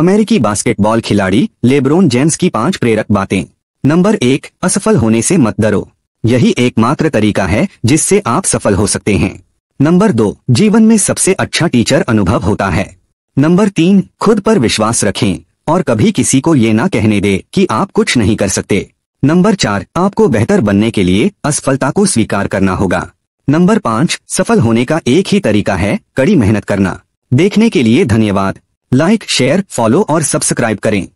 अमेरिकी बास्केटबॉल खिलाड़ी LeBron James की पाँच प्रेरक बातें। नंबर एक, असफल होने से मत डरो। यही एकमात्र तरीका है जिससे आप सफल हो सकते हैं। नंबर दो, जीवन में सबसे अच्छा टीचर अनुभव होता है। नंबर तीन, खुद पर विश्वास रखें और कभी किसी को ये ना कहने दे कि आप कुछ नहीं कर सकते। नंबर चार, आपको बेहतर बनने के लिए असफलता को स्वीकार करना होगा। नंबर पाँच, सफल होने का एक ही तरीका है, कड़ी मेहनत करना। देखने के लिए धन्यवाद। लाइक शेयर फॉलो और सब्सक्राइब करें।